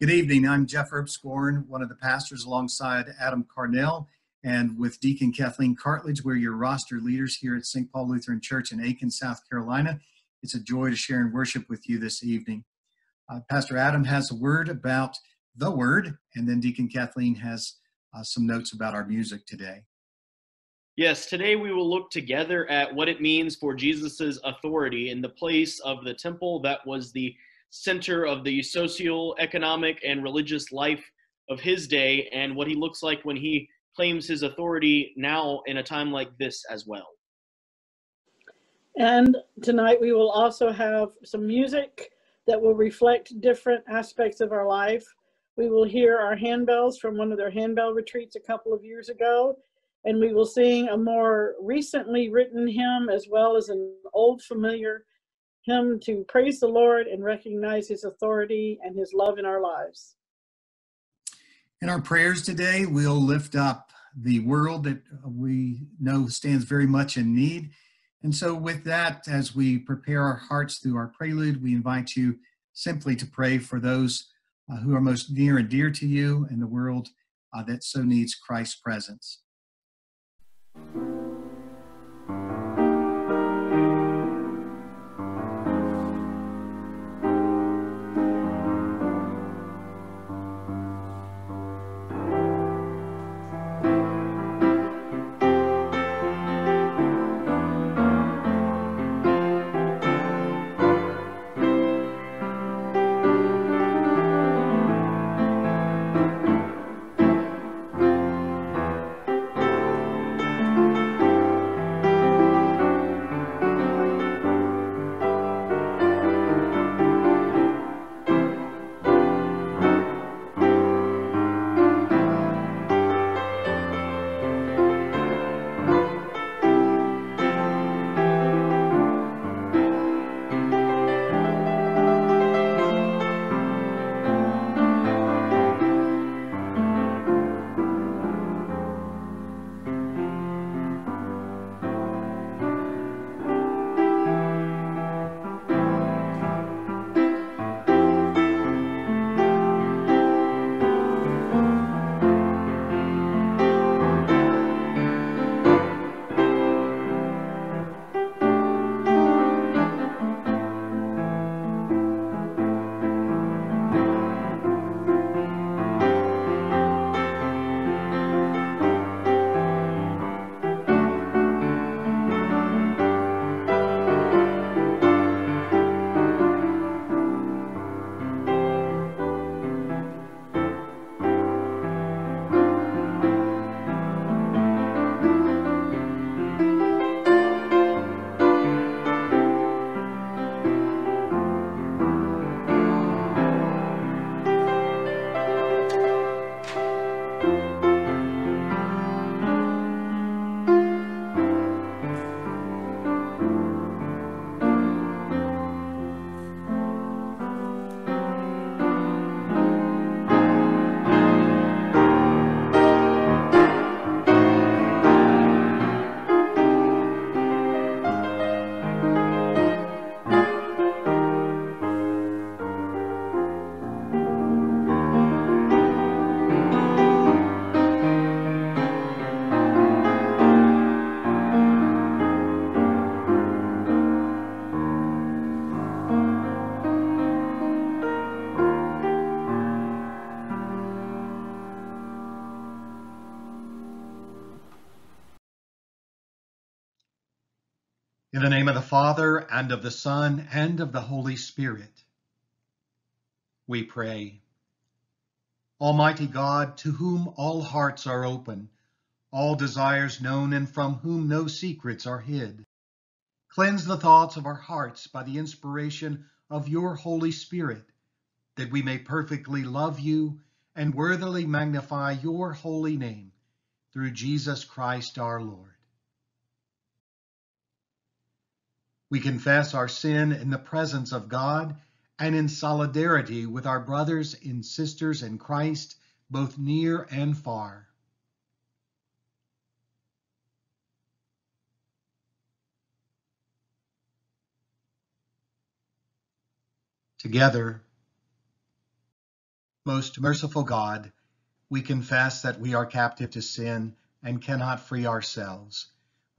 Good evening. I'm Jeff Erbscorn, one of the pastors alongside Adam Carnell and with Deacon Kathleen Cartledge. We're your roster leaders here at St. Paul Lutheran Church in Aiken, South Carolina. It's a joy to share and worship with you this evening. Uh, Pastor Adam has a word about the word, and then Deacon Kathleen has uh, some notes about our music today. Yes, today we will look together at what it means for Jesus' authority in the place of the temple that was the center of the socio-economic and religious life of his day and what he looks like when he claims his authority now in a time like this as well. And tonight we will also have some music that will reflect different aspects of our life. We will hear our handbells from one of their handbell retreats a couple of years ago and we will sing a more recently written hymn as well as an old familiar hymn to praise the Lord and recognize his authority and his love in our lives. In our prayers today, we'll lift up the world that we know stands very much in need. And so, with that, as we prepare our hearts through our prelude, we invite you simply to pray for those uh, who are most near and dear to you in the world uh, that so needs Christ's presence. Father, and of the Son, and of the Holy Spirit, we pray. Almighty God, to whom all hearts are open, all desires known, and from whom no secrets are hid, cleanse the thoughts of our hearts by the inspiration of your Holy Spirit, that we may perfectly love you and worthily magnify your holy name, through Jesus Christ our Lord. We confess our sin in the presence of God and in solidarity with our brothers and sisters in Christ, both near and far. Together, Most merciful God, we confess that we are captive to sin and cannot free ourselves.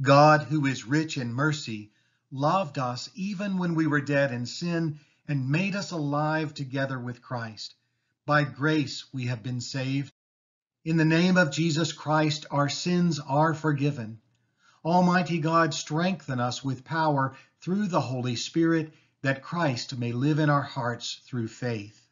God, who is rich in mercy, loved us even when we were dead in sin and made us alive together with Christ. By grace we have been saved. In the name of Jesus Christ, our sins are forgiven. Almighty God, strengthen us with power through the Holy Spirit, that Christ may live in our hearts through faith.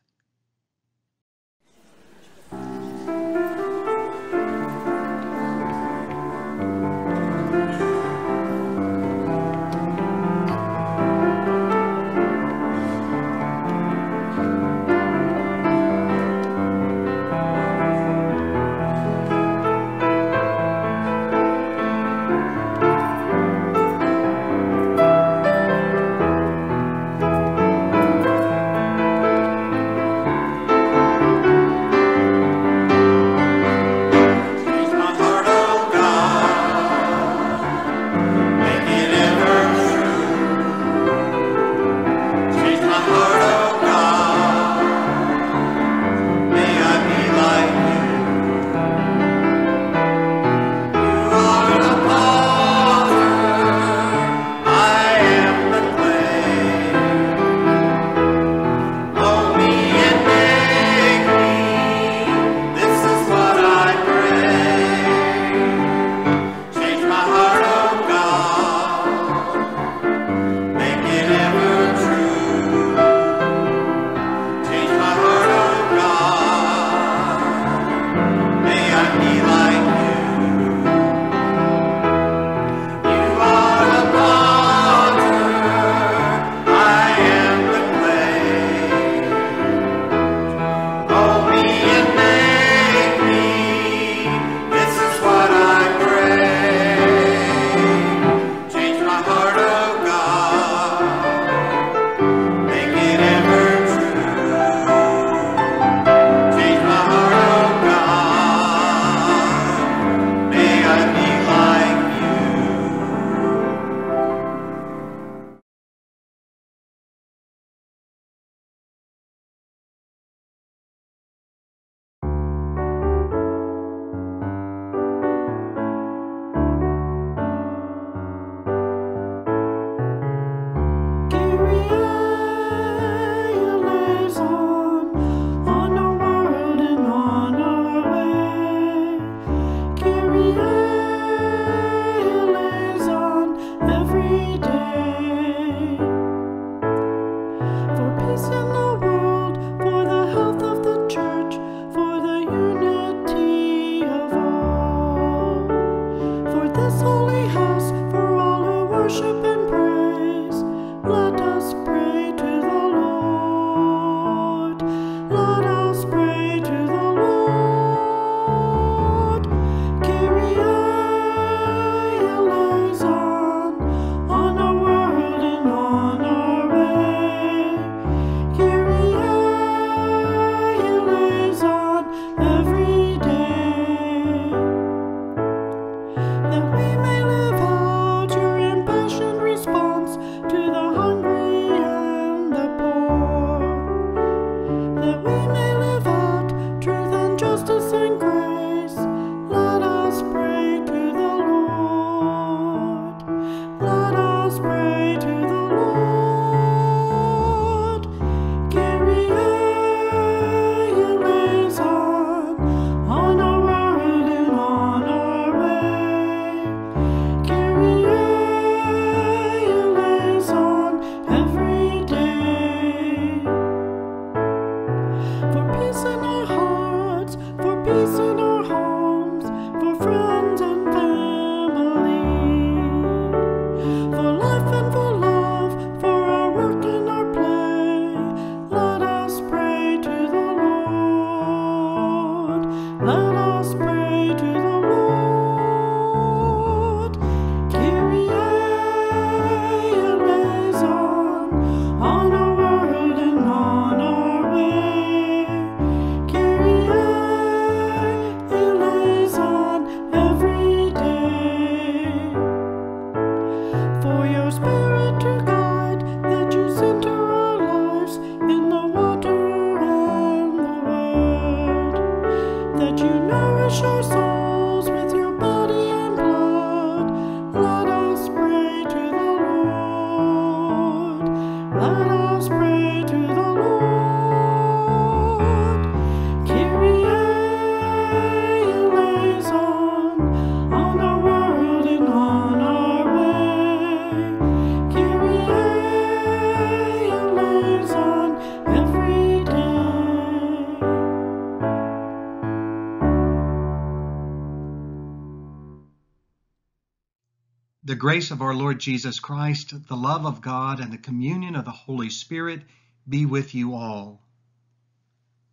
Grace of our Lord Jesus Christ, the love of God, and the communion of the Holy Spirit be with you all.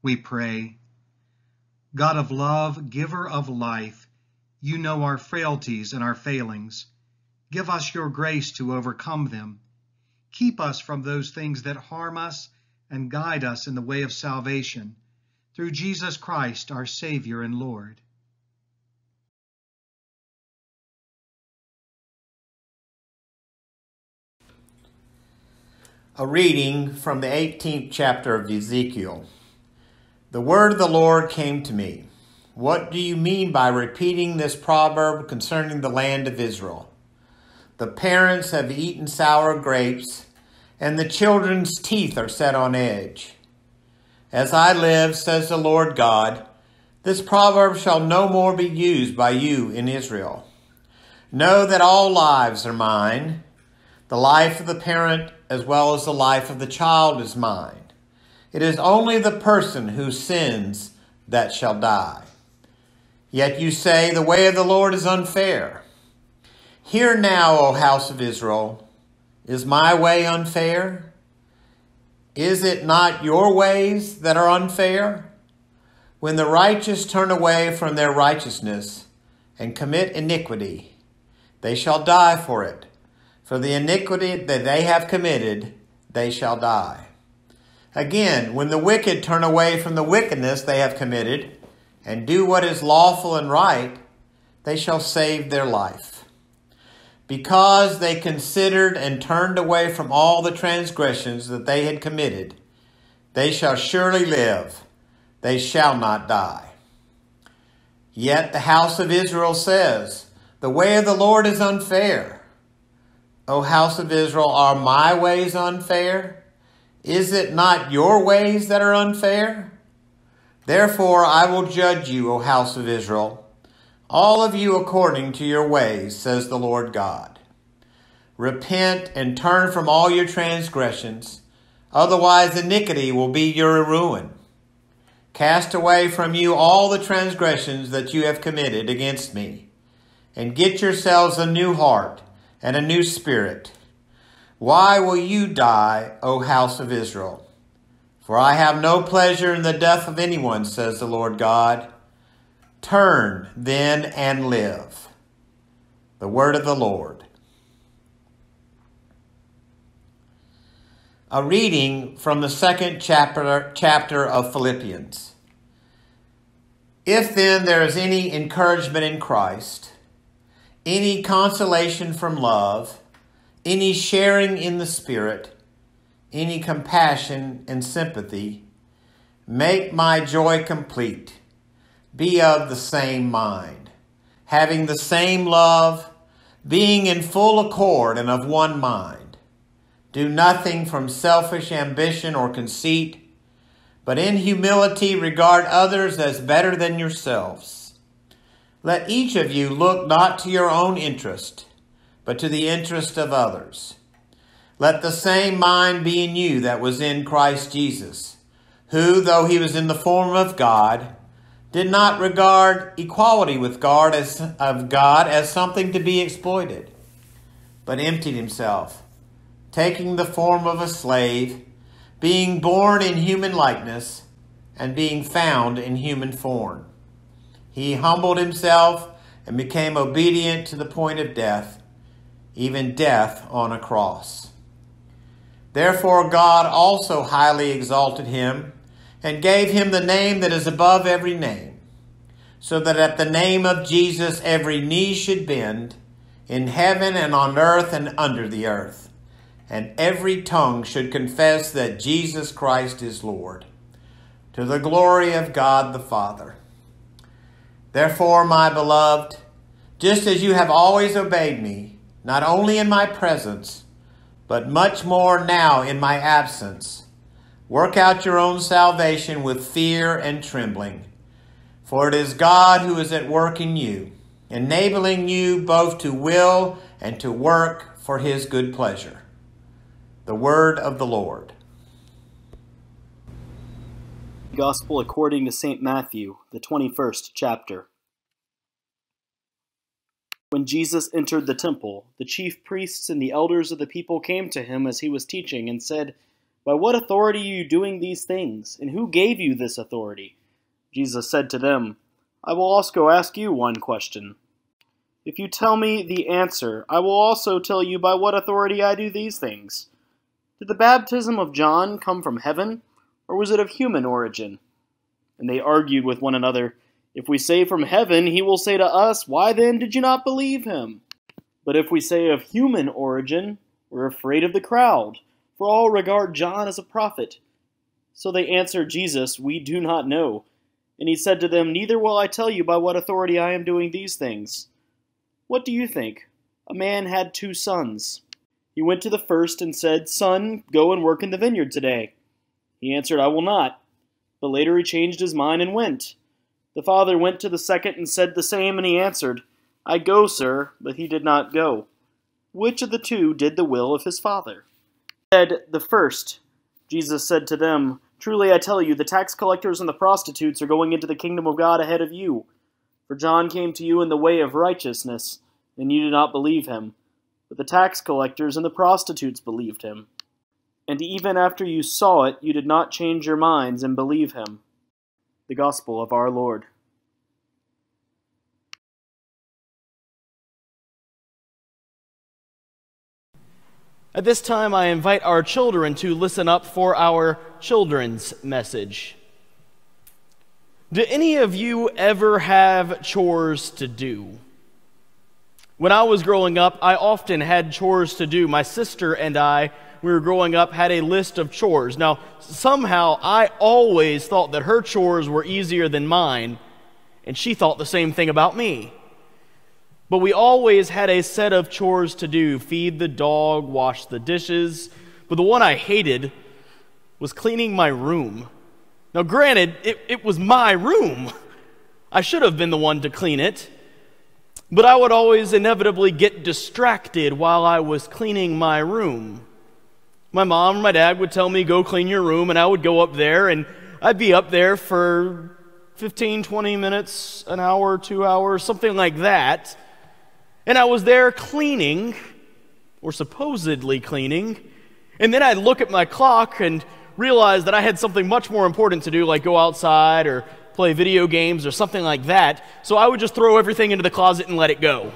We pray. God of love, giver of life, you know our frailties and our failings. Give us your grace to overcome them. Keep us from those things that harm us and guide us in the way of salvation. Through Jesus Christ, our Savior and Lord. A reading from the 18th chapter of Ezekiel. The word of the Lord came to me. What do you mean by repeating this proverb concerning the land of Israel? The parents have eaten sour grapes, and the children's teeth are set on edge. As I live, says the Lord God, this proverb shall no more be used by you in Israel. Know that all lives are mine. The life of the parent as well as the life of the child is mine. It is only the person who sins that shall die. Yet you say, The way of the Lord is unfair. Hear now, O house of Israel, is my way unfair? Is it not your ways that are unfair? When the righteous turn away from their righteousness and commit iniquity, they shall die for it. For the iniquity that they have committed, they shall die. Again, when the wicked turn away from the wickedness they have committed and do what is lawful and right, they shall save their life. Because they considered and turned away from all the transgressions that they had committed, they shall surely live, they shall not die. Yet the house of Israel says, The way of the Lord is unfair. O house of Israel, are my ways unfair? Is it not your ways that are unfair? Therefore I will judge you, O house of Israel, all of you according to your ways, says the Lord God. Repent and turn from all your transgressions, otherwise iniquity will be your ruin. Cast away from you all the transgressions that you have committed against me, and get yourselves a new heart and a new spirit. Why will you die, O house of Israel? For I have no pleasure in the death of anyone, says the Lord God. Turn then and live. The word of the Lord. A reading from the second chapter, chapter of Philippians. If then there is any encouragement in Christ, any consolation from love, any sharing in the Spirit, any compassion and sympathy. Make my joy complete. Be of the same mind, having the same love, being in full accord and of one mind. Do nothing from selfish ambition or conceit, but in humility regard others as better than yourselves. Let each of you look not to your own interest, but to the interest of others. Let the same mind be in you that was in Christ Jesus, who, though he was in the form of God, did not regard equality with God as, of God as something to be exploited, but emptied himself, taking the form of a slave, being born in human likeness, and being found in human form. He humbled himself and became obedient to the point of death, even death on a cross. Therefore, God also highly exalted him and gave him the name that is above every name, so that at the name of Jesus every knee should bend, in heaven and on earth and under the earth, and every tongue should confess that Jesus Christ is Lord, to the glory of God the Father. Therefore, my beloved, just as you have always obeyed me, not only in my presence, but much more now in my absence, work out your own salvation with fear and trembling. For it is God who is at work in you, enabling you both to will and to work for his good pleasure. The word of the Lord. Gospel according to St. Matthew, the 21st chapter. When Jesus entered the temple, the chief priests and the elders of the people came to him as he was teaching and said, By what authority are you doing these things, and who gave you this authority? Jesus said to them, I will also ask you one question. If you tell me the answer, I will also tell you by what authority I do these things. Did the baptism of John come from heaven? Or was it of human origin? And they argued with one another, If we say from heaven, he will say to us, Why then did you not believe him? But if we say of human origin, we're afraid of the crowd, for all regard John as a prophet. So they answered Jesus, We do not know. And he said to them, Neither will I tell you by what authority I am doing these things. What do you think? A man had two sons. He went to the first and said, Son, go and work in the vineyard today. He answered, I will not. But later he changed his mind and went. The father went to the second and said the same, and he answered, I go, sir, but he did not go. Which of the two did the will of his father? Said the first. Jesus said to them, Truly I tell you, the tax collectors and the prostitutes are going into the kingdom of God ahead of you. For John came to you in the way of righteousness, and you did not believe him. But the tax collectors and the prostitutes believed him and even after you saw it, you did not change your minds and believe him. The Gospel of our Lord. At this time, I invite our children to listen up for our children's message. Do any of you ever have chores to do? When I was growing up, I often had chores to do. My sister and I we were growing up had a list of chores. Now, somehow I always thought that her chores were easier than mine, and she thought the same thing about me. But we always had a set of chores to do feed the dog, wash the dishes. But the one I hated was cleaning my room. Now, granted, it, it was my room. I should have been the one to clean it. But I would always inevitably get distracted while I was cleaning my room. My mom or my dad would tell me, go clean your room, and I would go up there, and I'd be up there for 15, 20 minutes, an hour, two hours, something like that. And I was there cleaning, or supposedly cleaning, and then I'd look at my clock and realize that I had something much more important to do, like go outside or play video games or something like that. So I would just throw everything into the closet and let it go.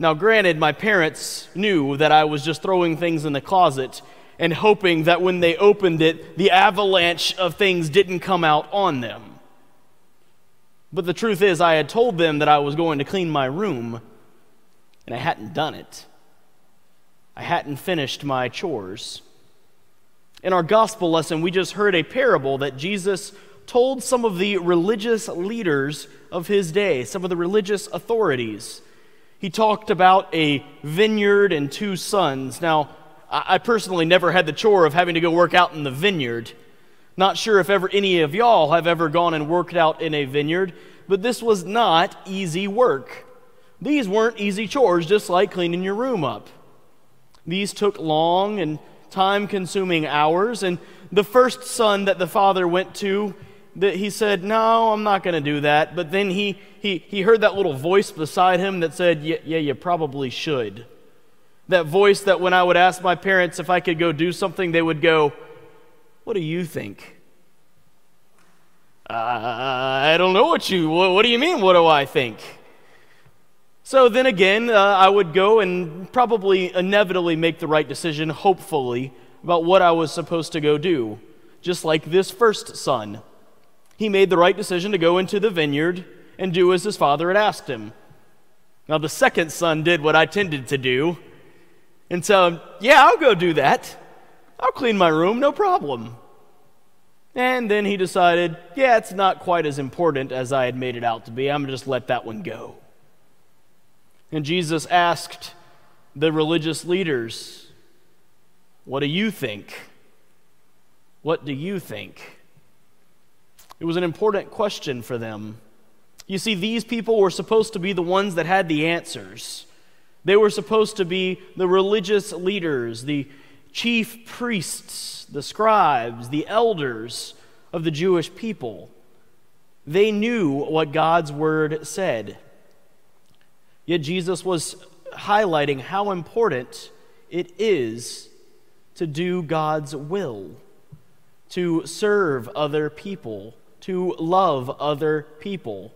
Now, granted, my parents knew that I was just throwing things in the closet and hoping that when they opened it, the avalanche of things didn't come out on them. But the truth is, I had told them that I was going to clean my room, and I hadn't done it. I hadn't finished my chores. In our gospel lesson, we just heard a parable that Jesus told some of the religious leaders of his day, some of the religious authorities he talked about a vineyard and two sons. Now, I personally never had the chore of having to go work out in the vineyard. Not sure if ever any of y'all have ever gone and worked out in a vineyard, but this was not easy work. These weren't easy chores, just like cleaning your room up. These took long and time consuming hours, and the first son that the father went to that he said, No, I'm not going to do that. But then he, he, he heard that little voice beside him that said, yeah, you probably should. That voice that when I would ask my parents if I could go do something, they would go, What do you think? I don't know what you, what, what do you mean, what do I think? So then again, uh, I would go and probably inevitably make the right decision, hopefully, about what I was supposed to go do. Just like this first son. He made the right decision to go into the vineyard and do as his father had asked him. Now, the second son did what I tended to do. And so, yeah, I'll go do that. I'll clean my room, no problem. And then he decided, yeah, it's not quite as important as I had made it out to be. I'm going to just let that one go. And Jesus asked the religious leaders, What do you think? What do you think? It was an important question for them. You see, these people were supposed to be the ones that had the answers. They were supposed to be the religious leaders, the chief priests, the scribes, the elders of the Jewish people. They knew what God's word said. Yet Jesus was highlighting how important it is to do God's will, to serve other people, to love other people,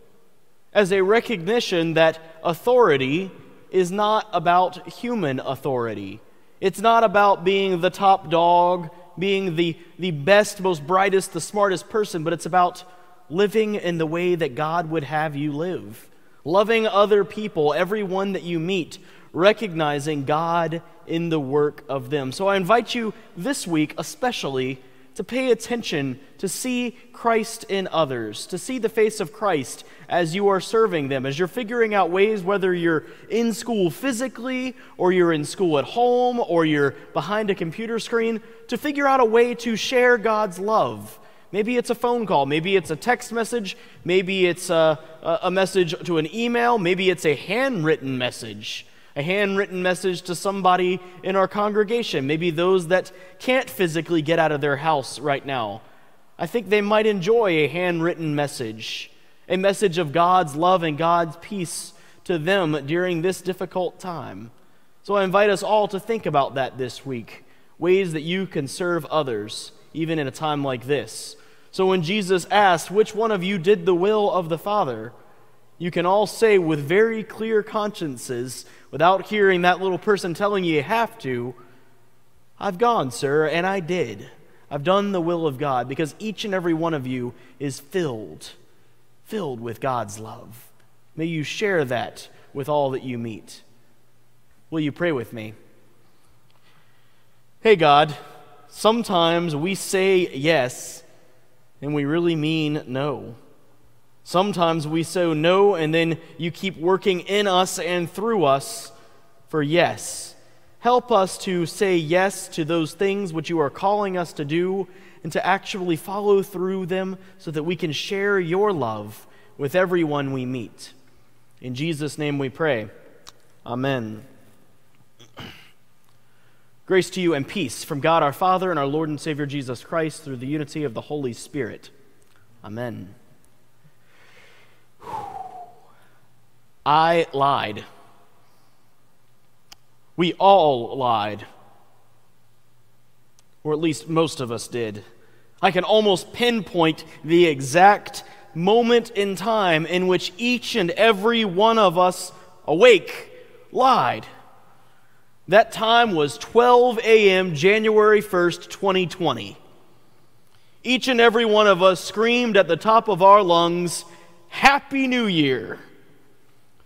as a recognition that authority is not about human authority. It's not about being the top dog, being the, the best, most brightest, the smartest person, but it's about living in the way that God would have you live. Loving other people, everyone that you meet, recognizing God in the work of them. So I invite you this week, especially, to pay attention to see Christ in others, to see the face of Christ as you are serving them, as you're figuring out ways whether you're in school physically, or you're in school at home, or you're behind a computer screen, to figure out a way to share God's love. Maybe it's a phone call, maybe it's a text message, maybe it's a, a message to an email, maybe it's a handwritten message a handwritten message to somebody in our congregation, maybe those that can't physically get out of their house right now. I think they might enjoy a handwritten message, a message of God's love and God's peace to them during this difficult time. So I invite us all to think about that this week ways that you can serve others, even in a time like this. So when Jesus asked, Which one of you did the will of the Father? you can all say with very clear consciences, without hearing that little person telling you you have to, I've gone, sir, and I did. I've done the will of God because each and every one of you is filled, filled with God's love. May you share that with all that you meet. Will you pray with me? Hey, God, sometimes we say yes and we really mean no. Sometimes we say no, and then you keep working in us and through us for yes. Help us to say yes to those things which you are calling us to do and to actually follow through them so that we can share your love with everyone we meet. In Jesus' name we pray. Amen. Grace to you and peace from God our Father and our Lord and Savior Jesus Christ through the unity of the Holy Spirit. Amen. I lied. We all lied. Or at least most of us did. I can almost pinpoint the exact moment in time in which each and every one of us awake lied. That time was 12 a.m., January 1st, 2020. Each and every one of us screamed at the top of our lungs, Happy New Year!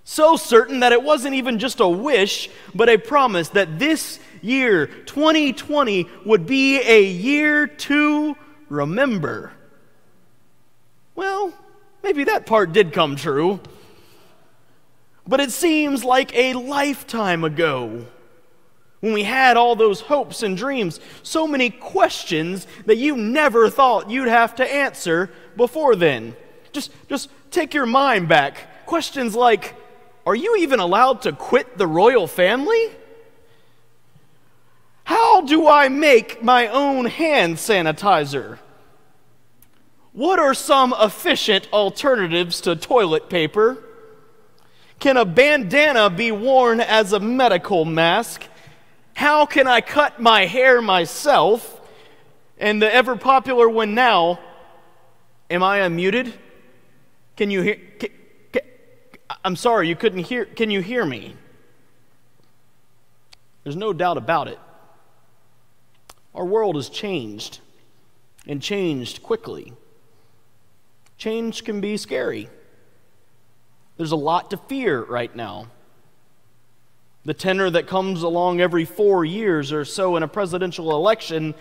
So certain that it wasn't even just a wish, but a promise that this year, 2020, would be a year to remember. Well, maybe that part did come true. But it seems like a lifetime ago when we had all those hopes and dreams, so many questions that you never thought you'd have to answer before then. Just, just take your mind back. Questions like, are you even allowed to quit the royal family? How do I make my own hand sanitizer? What are some efficient alternatives to toilet paper? Can a bandana be worn as a medical mask? How can I cut my hair myself? And the ever popular one now Am I unmuted? Can you hear? Can, can, I'm sorry, you couldn't hear. Can you hear me? There's no doubt about it. Our world has changed and changed quickly. Change can be scary. There's a lot to fear right now. The tenor that comes along every four years or so in a presidential election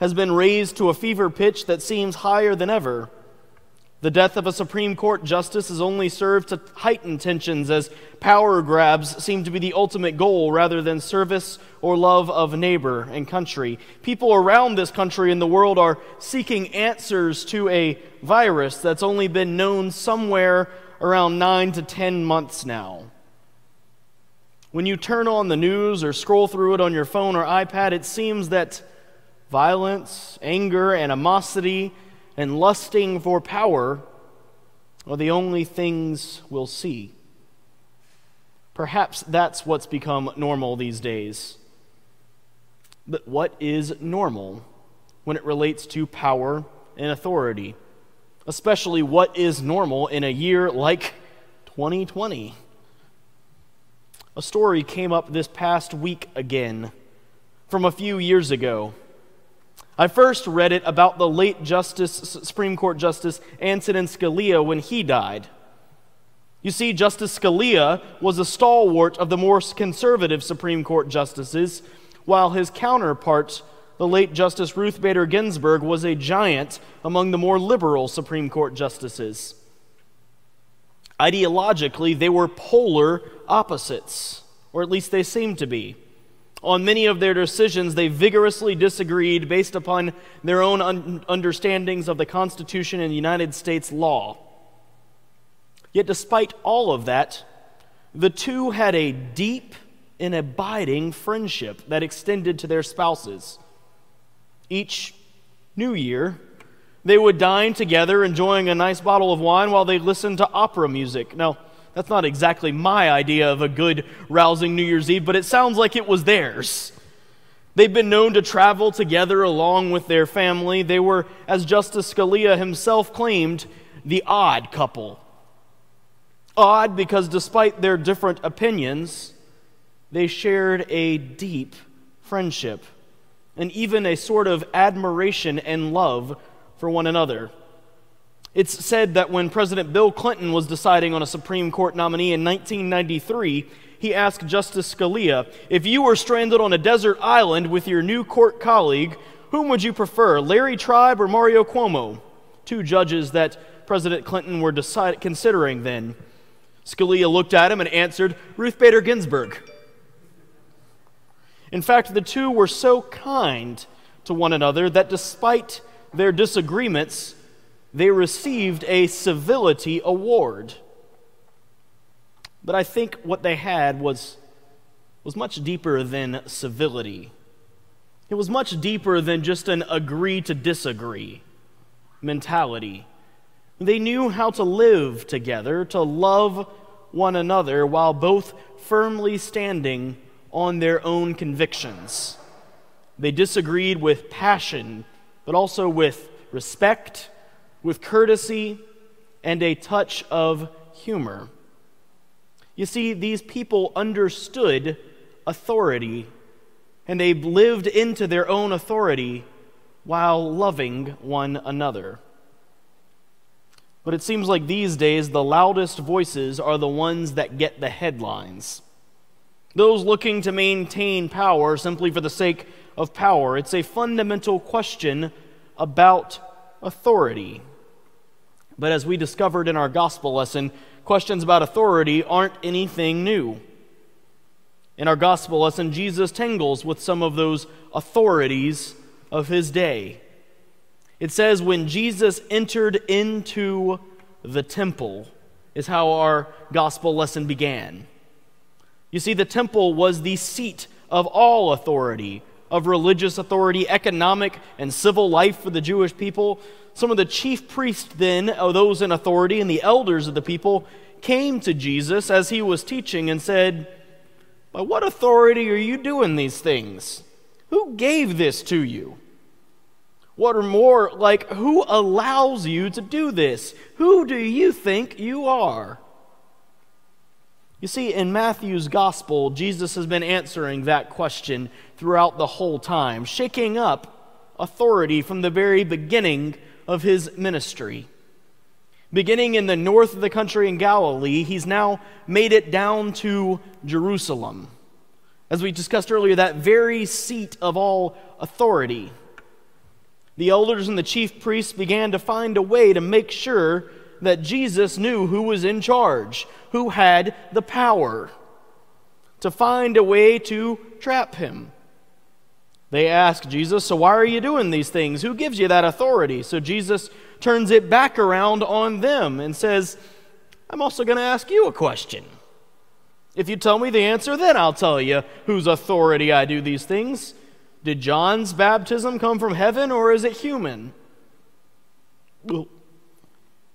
has been raised to a fever pitch that seems higher than ever. The death of a Supreme Court justice has only served to heighten tensions as power grabs seem to be the ultimate goal rather than service or love of neighbor and country. People around this country and the world are seeking answers to a virus that's only been known somewhere around nine to ten months now. When you turn on the news or scroll through it on your phone or iPad, it seems that violence, anger, animosity, and lusting for power are the only things we'll see. Perhaps that's what's become normal these days. But what is normal when it relates to power and authority? Especially what is normal in a year like 2020? A story came up this past week again from a few years ago. I first read it about the late Justice, Supreme Court Justice Antonin Scalia when he died. You see, Justice Scalia was a stalwart of the more conservative Supreme Court justices, while his counterpart, the late Justice Ruth Bader Ginsburg, was a giant among the more liberal Supreme Court justices. Ideologically, they were polar opposites, or at least they seemed to be. On many of their decisions, they vigorously disagreed based upon their own un- understandings of the Constitution and United States law. Yet, despite all of that, the two had a deep and abiding friendship that extended to their spouses. Each New Year, they would dine together, enjoying a nice bottle of wine while they listened to opera music. Now, that's not exactly my idea of a good, rousing New Year's Eve, but it sounds like it was theirs. They've been known to travel together along with their family. They were, as Justice Scalia himself claimed, the odd couple. Odd because despite their different opinions, they shared a deep friendship and even a sort of admiration and love for one another. It's said that when President Bill Clinton was deciding on a Supreme Court nominee in 1993, he asked Justice Scalia, If you were stranded on a desert island with your new court colleague, whom would you prefer, Larry Tribe or Mario Cuomo? Two judges that President Clinton were considering then. Scalia looked at him and answered, Ruth Bader Ginsburg. In fact, the two were so kind to one another that despite their disagreements, they received a civility award. But I think what they had was, was much deeper than civility. It was much deeper than just an agree to disagree mentality. They knew how to live together, to love one another, while both firmly standing on their own convictions. They disagreed with passion, but also with respect with courtesy and a touch of humor. You see, these people understood authority and they lived into their own authority while loving one another. But it seems like these days the loudest voices are the ones that get the headlines. Those looking to maintain power simply for the sake of power. It's a fundamental question about authority. But as we discovered in our gospel lesson, questions about authority aren't anything new. In our gospel lesson, Jesus tangles with some of those authorities of his day. It says, when Jesus entered into the temple, is how our gospel lesson began. You see, the temple was the seat of all authority, of religious authority, economic and civil life for the Jewish people. Some of the chief priests, then, of those in authority, and the elders of the people, came to Jesus as he was teaching and said, By what authority are you doing these things? Who gave this to you? What are more, like, who allows you to do this? Who do you think you are? You see, in Matthew's gospel, Jesus has been answering that question throughout the whole time, shaking up authority from the very beginning of his ministry. Beginning in the north of the country in Galilee, he's now made it down to Jerusalem. As we discussed earlier, that very seat of all authority the elders and the chief priests began to find a way to make sure that Jesus knew who was in charge, who had the power, to find a way to trap him. They ask Jesus, So why are you doing these things? Who gives you that authority? So Jesus turns it back around on them and says, I'm also going to ask you a question. If you tell me the answer, then I'll tell you whose authority I do these things. Did John's baptism come from heaven or is it human? Well,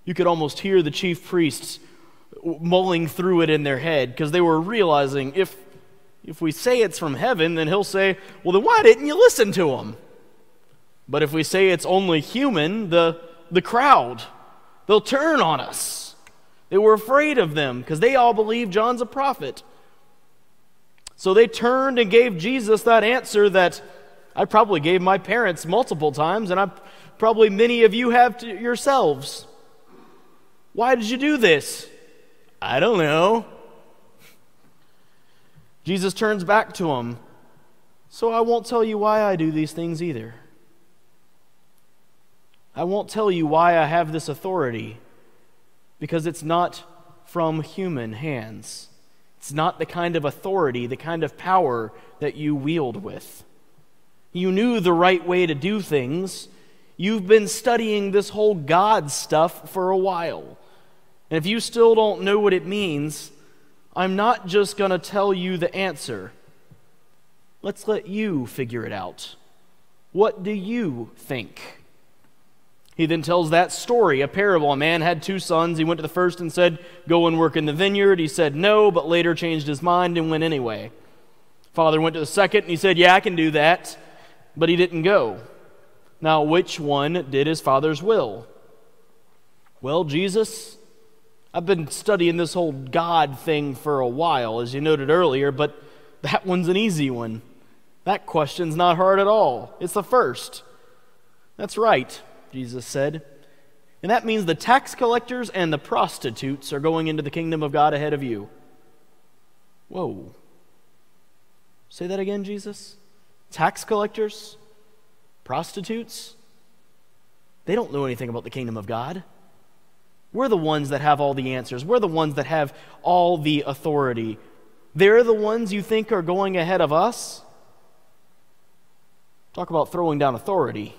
you could almost hear the chief priests mulling through it in their head because they were realizing if, if we say it's from heaven, then he'll say, Well, then why didn't you listen to him? But if we say it's only human, the, the crowd, they'll turn on us. They were afraid of them because they all believe John's a prophet. So they turned and gave Jesus that answer that I probably gave my parents multiple times, and I probably many of you have to yourselves. Why did you do this? I don't know. Jesus turns back to him. So I won't tell you why I do these things either. I won't tell you why I have this authority, because it's not from human hands. It's not the kind of authority, the kind of power that you wield with. You knew the right way to do things. You've been studying this whole God stuff for a while. And if you still don't know what it means, I'm not just going to tell you the answer. Let's let you figure it out. What do you think? He then tells that story, a parable. A man had two sons. He went to the first and said, Go and work in the vineyard. He said no, but later changed his mind and went anyway. Father went to the second and he said, Yeah, I can do that but he didn't go. Now, which one did his father's will? Well, Jesus, I've been studying this whole God thing for a while, as you noted earlier, but that one's an easy one. That question's not hard at all. It's the first. That's right, Jesus said. And that means the tax collectors and the prostitutes are going into the kingdom of God ahead of you. Whoa. Say that again, Jesus tax collectors, prostitutes, they don't know anything about the kingdom of God. We're the ones that have all the answers. We're the ones that have all the authority. They're the ones you think are going ahead of us. Talk about throwing down authority.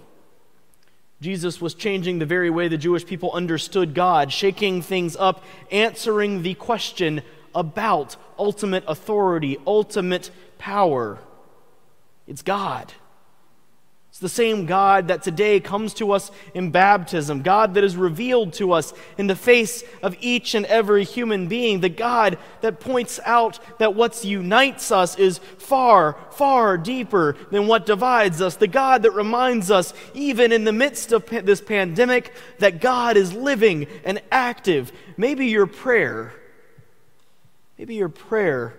Jesus was changing the very way the Jewish people understood God, shaking things up, answering the question about ultimate authority, ultimate power. It's God. The same God that today comes to us in baptism, God that is revealed to us in the face of each and every human being, the God that points out that what unites us is far, far deeper than what divides us, the God that reminds us, even in the midst of this pandemic, that God is living and active. Maybe your prayer, maybe your prayer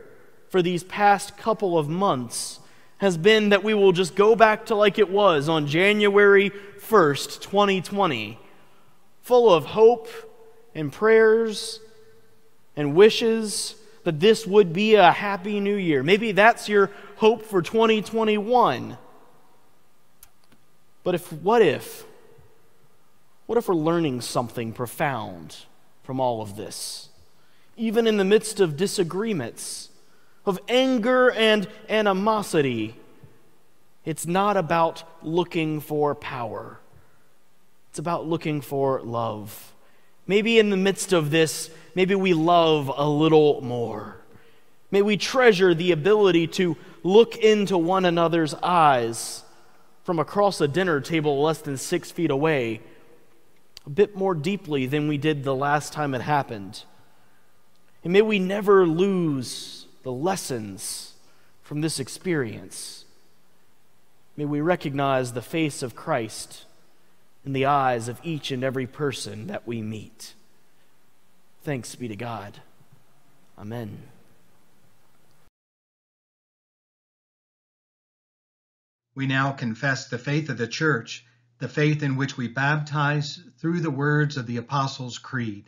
for these past couple of months has been that we will just go back to like it was on January 1st, 2020, full of hope and prayers and wishes that this would be a happy new year. Maybe that's your hope for 2021. But if what if what if we're learning something profound from all of this? Even in the midst of disagreements, of anger and animosity. It's not about looking for power, it's about looking for love. Maybe in the midst of this, maybe we love a little more. May we treasure the ability to look into one another's eyes from across a dinner table less than six feet away a bit more deeply than we did the last time it happened. And may we never lose the lessons from this experience. May we recognize the face of Christ in the eyes of each and every person that we meet. Thanks be to God. Amen. We now confess the faith of the Church, the faith in which we baptize through the words of the Apostles' Creed.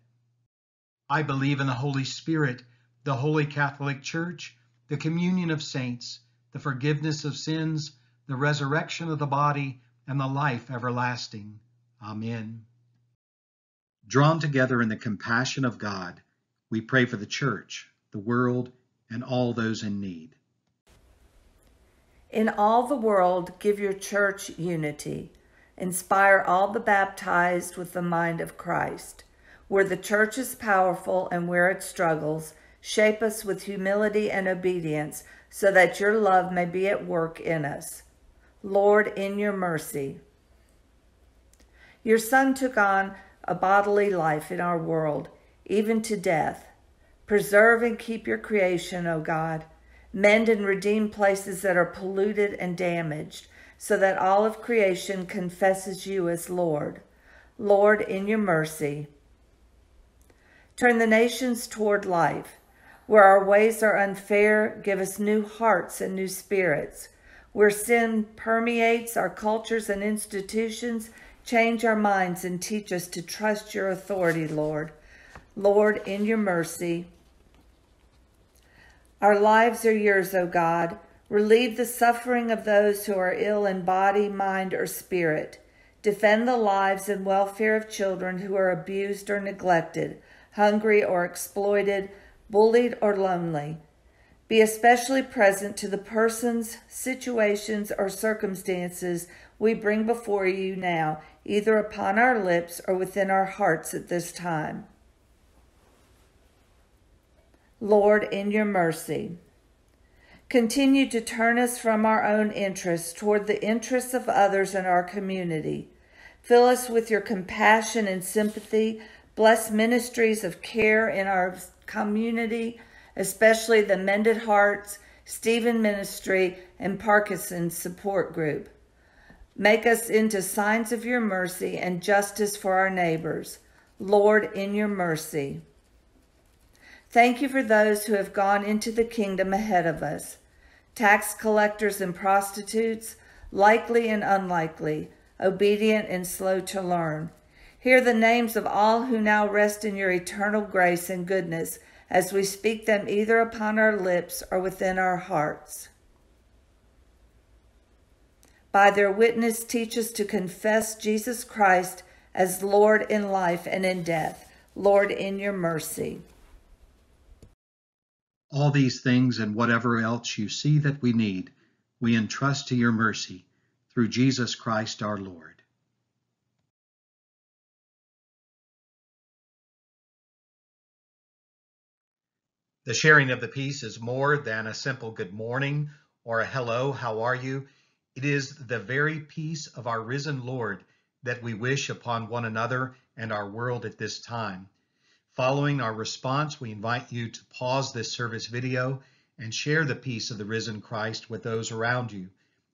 I believe in the Holy Spirit, the Holy Catholic Church, the communion of saints, the forgiveness of sins, the resurrection of the body, and the life everlasting. Amen. Drawn together in the compassion of God, we pray for the Church, the world, and all those in need. In all the world, give your church unity. Inspire all the baptized with the mind of Christ. Where the church is powerful and where it struggles, shape us with humility and obedience so that your love may be at work in us. Lord, in your mercy. Your Son took on a bodily life in our world, even to death. Preserve and keep your creation, O God. Mend and redeem places that are polluted and damaged, so that all of creation confesses you as Lord. Lord, in your mercy. Turn the nations toward life. Where our ways are unfair, give us new hearts and new spirits. Where sin permeates our cultures and institutions, change our minds and teach us to trust your authority, Lord. Lord, in your mercy. Our lives are yours, O God. Relieve the suffering of those who are ill in body, mind, or spirit. Defend the lives and welfare of children who are abused or neglected hungry or exploited, bullied or lonely. Be especially present to the persons, situations, or circumstances we bring before you now, either upon our lips or within our hearts at this time. Lord, in your mercy, continue to turn us from our own interests toward the interests of others in our community. Fill us with your compassion and sympathy Bless ministries of care in our community, especially the Mended Hearts, Stephen Ministry, and Parkinson's Support Group. Make us into signs of your mercy and justice for our neighbors. Lord, in your mercy. Thank you for those who have gone into the kingdom ahead of us tax collectors and prostitutes, likely and unlikely, obedient and slow to learn Hear the names of all who now rest in your eternal grace and goodness as we speak them either upon our lips or within our hearts. By their witness, teach us to confess Jesus Christ as Lord in life and in death. Lord, in your mercy. All these things and whatever else you see that we need, we entrust to your mercy through Jesus Christ our Lord. The sharing of the peace is more than a simple good morning or a hello, how are you? It is the very peace of our risen Lord that we wish upon one another and our world at this time. Following our response, we invite you to pause this service video and share the peace of the risen Christ with those around you.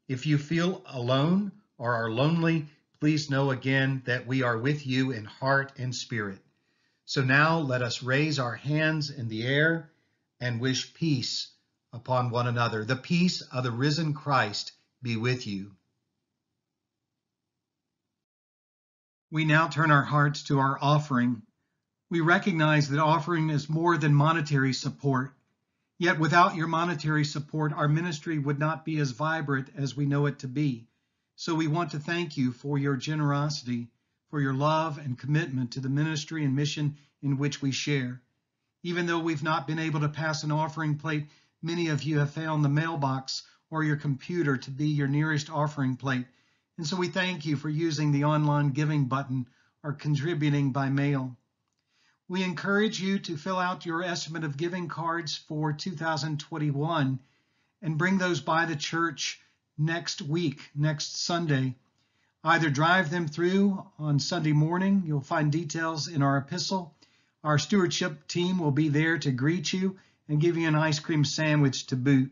If you feel alone or are lonely, please know again that we are with you in heart and spirit. So now let us raise our hands in the air and wish peace upon one another. The peace of the risen Christ be with you. We now turn our hearts to our offering. We recognize that offering is more than monetary support. Yet without your monetary support, our ministry would not be as vibrant as we know it to be. So we want to thank you for your generosity, for your love and commitment to the ministry and mission in which we share. Even though we've not been able to pass an offering plate, many of you have found the mailbox or your computer to be your nearest offering plate. And so we thank you for using the online giving button or contributing by mail. We encourage you to fill out your estimate of giving cards for 2021 and bring those by the church next week, next Sunday. Either drive them through on Sunday morning, you'll find details in our epistle. Our stewardship team will be there to greet you and give you an ice cream sandwich to boot.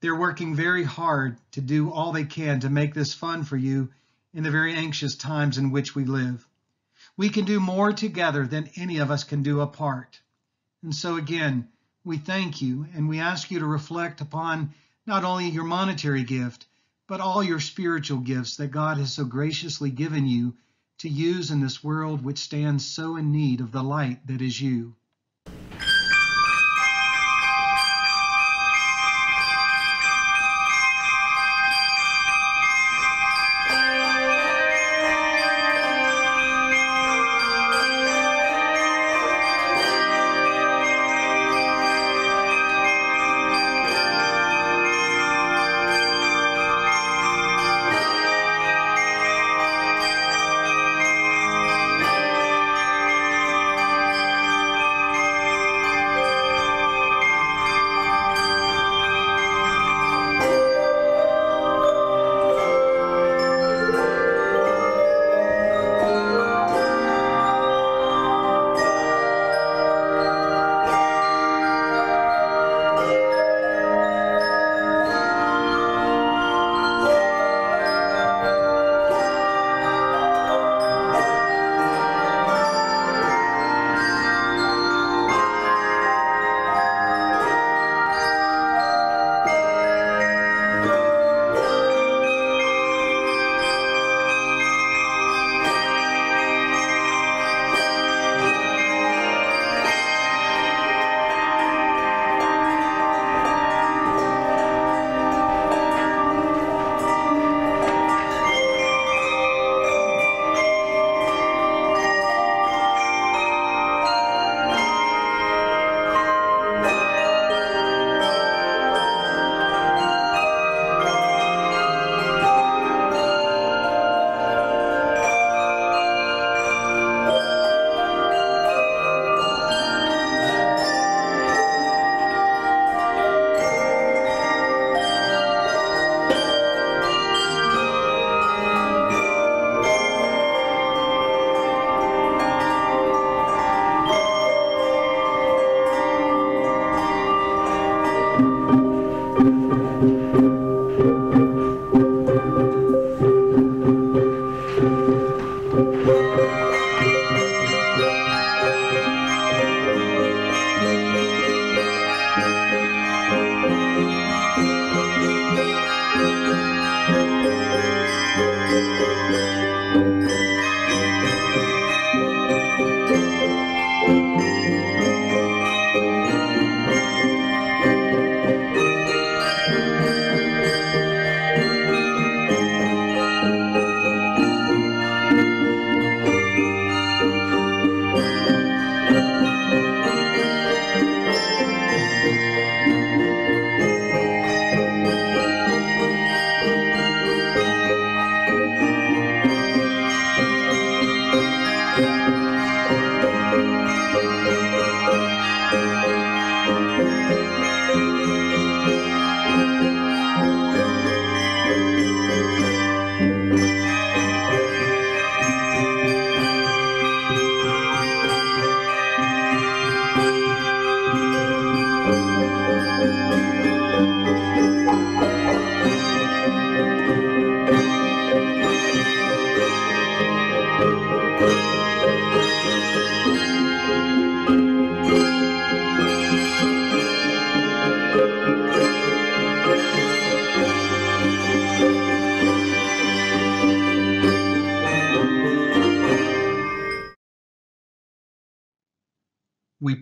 They're working very hard to do all they can to make this fun for you in the very anxious times in which we live. We can do more together than any of us can do apart. And so, again, we thank you and we ask you to reflect upon not only your monetary gift, but all your spiritual gifts that God has so graciously given you to use in this world which stands so in need of the light that is you.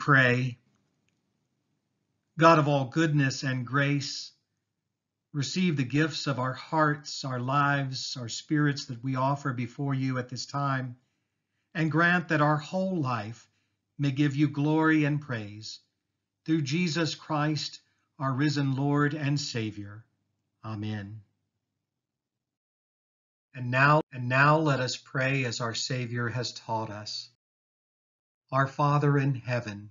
Pray. God of all goodness and grace, receive the gifts of our hearts, our lives, our spirits that we offer before you at this time, and grant that our whole life may give you glory and praise. Through Jesus Christ, our risen Lord and Savior. Amen. And now, and now let us pray as our Savior has taught us. Our Father in heaven,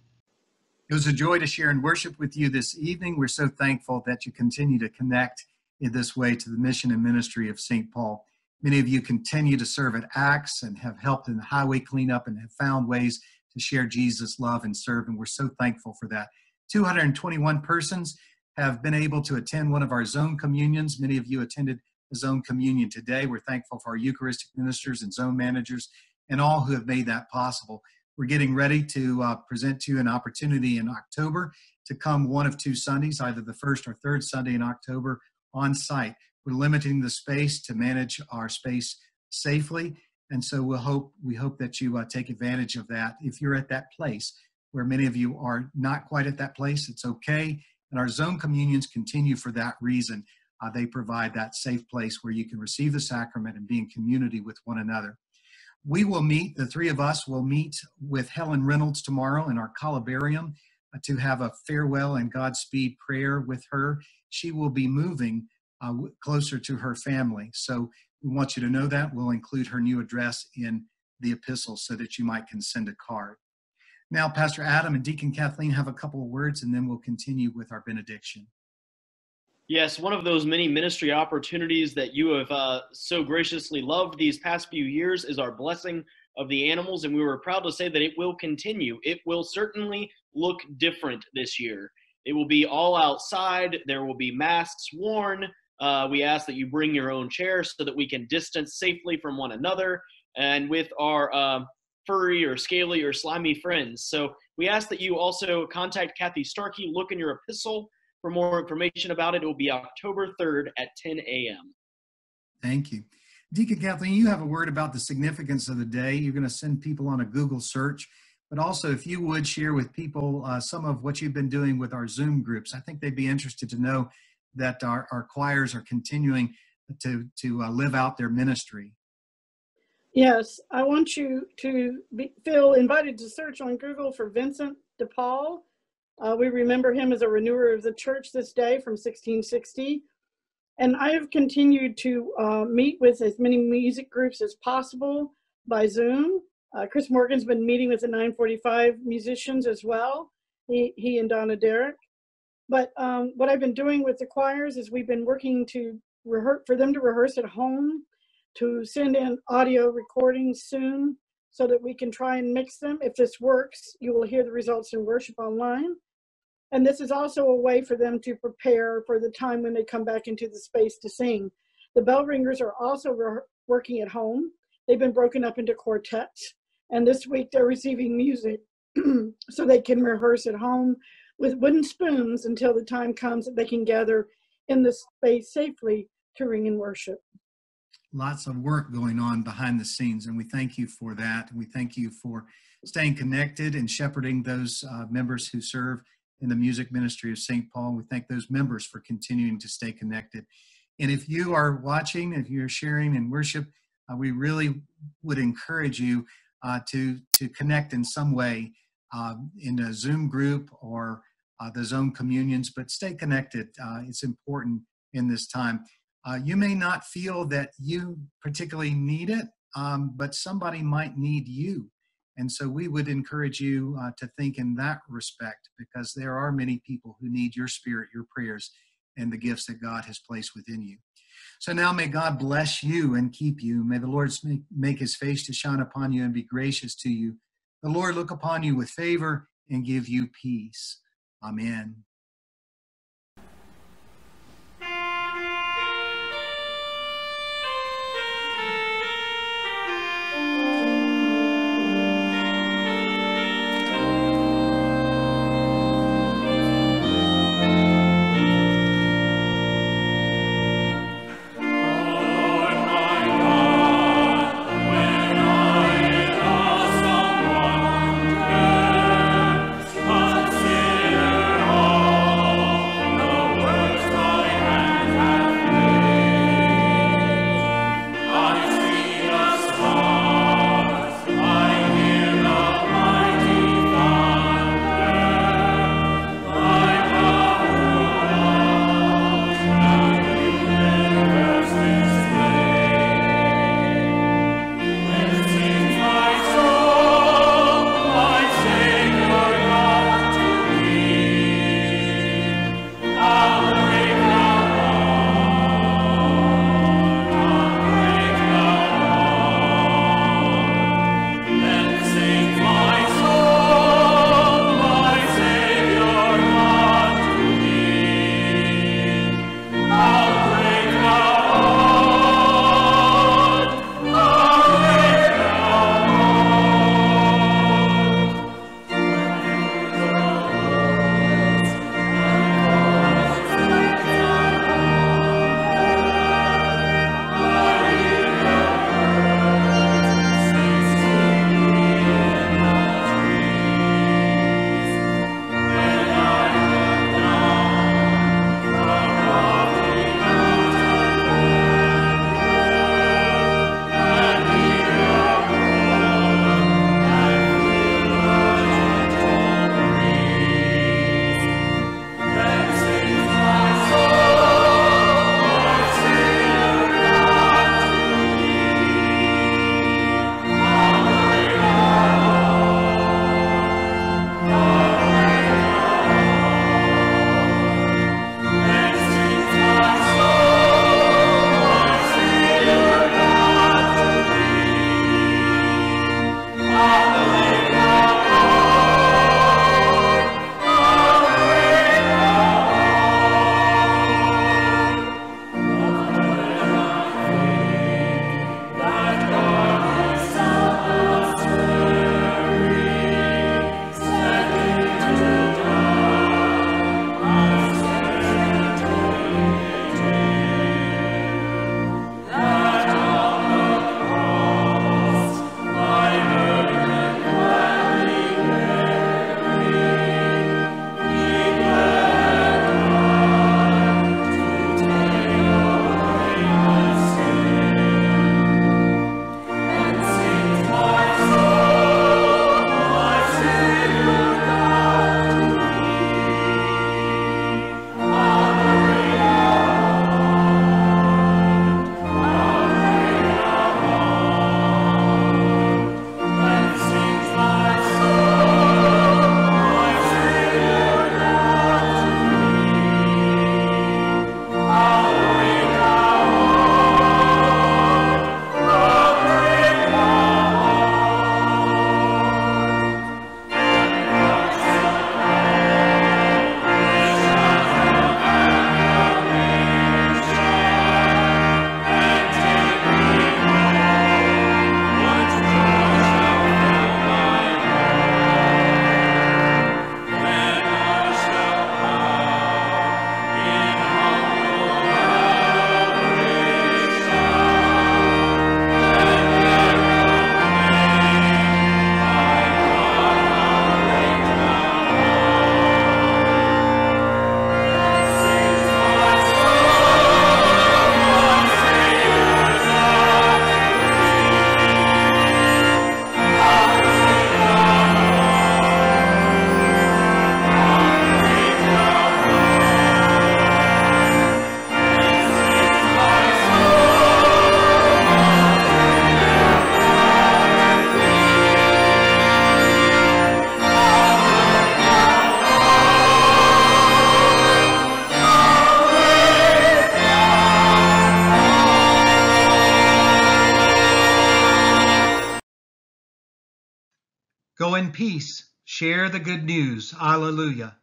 It was a joy to share and worship with you this evening. We're so thankful that you continue to connect in this way to the mission and ministry of St. Paul. Many of you continue to serve at Acts and have helped in the highway cleanup and have found ways to share Jesus' love and serve, and we're so thankful for that. 221 persons have been able to attend one of our zone communions. Many of you attended the zone communion today. We're thankful for our Eucharistic ministers and zone managers and all who have made that possible. We're getting ready to uh, present to you an opportunity in October to come one of two Sundays, either the first or third Sunday in October on site. We're limiting the space to manage our space safely, and so we'll hope we hope that you uh, take advantage of that. If you're at that place where many of you are not quite at that place, it's okay. And our zone communions continue for that reason. Uh, they provide that safe place where you can receive the sacrament and be in community with one another. We will meet, the three of us will meet with Helen Reynolds tomorrow in our columbarium uh, to have a farewell and Godspeed prayer with her. She will be moving uh, closer to her family. So we want you to know that. We'll include her new address in the epistle so that you might can send a card. Now, Pastor Adam and Deacon Kathleen have a couple of words, and then we'll continue with our benediction. Yes, one of those many ministry opportunities that you have uh, so graciously loved these past few years is our blessing of the animals, and we were proud to say that it will continue. It will certainly look different this year. It will be all outside. There will be masks worn. Uh, we ask that you bring your own chair so that we can distance safely from one another and with our uh, furry or scaly or slimy friends. So we ask that you also contact Kathy Starkey, look in your epistle for more information about it. It will be October 3rd at 10 a.m. Thank you. Deacon Kathleen, you have a word about the significance of the day. You're going to send people on a Google search, but also if you would share with people uh, some of what you've been doing with our Zoom groups. I think they'd be interested to know that our, our choirs are continuing to, to uh, live out their ministry. Yes, I want you to be, feel invited to search on Google for Vincent de Paul. Uh, we remember him as a renewer of the church this day from 1660. And I have continued to uh, meet with as many music groups as possible by Zoom. Uh, Chris Morgan's been meeting with the 945 musicians as well, he, he and Donna Derrick. But um, what I've been doing with the choirs is we've been working to rehearse for them to rehearse at home, to send in audio recordings soon so that we can try and mix them. If this works, you will hear the results in worship online. And this is also a way for them to prepare for the time when they come back into the space to sing. The bell ringers are also working at home. They've been broken up into quartets. And this week they're receiving music so they can rehearse at home with wooden spoons until the time comes that they can gather in the space safely to ring and worship. Lots of work going on behind the scenes, and we thank you for that. We thank you for staying connected and shepherding those uh, members who serve in the music ministry of St. Paul. We thank those members for continuing to stay connected. And if you are watching, if you're sharing in worship, uh, we really would encourage you uh, to to connect in some way um, in a Zoom group or uh, the zone communions, but stay connected. Uh, it's important in this time. Uh, you may not feel that you particularly need it, um, but somebody might need you. And so we would encourage you uh, to think in that respect because there are many people who need your spirit, your prayers, and the gifts that God has placed within you. So now may God bless you and keep you. May the Lord make his face to shine upon you and be gracious to you. The Lord look upon you with favor and give you peace. Amen. Peace. Share the good news. Alleluia.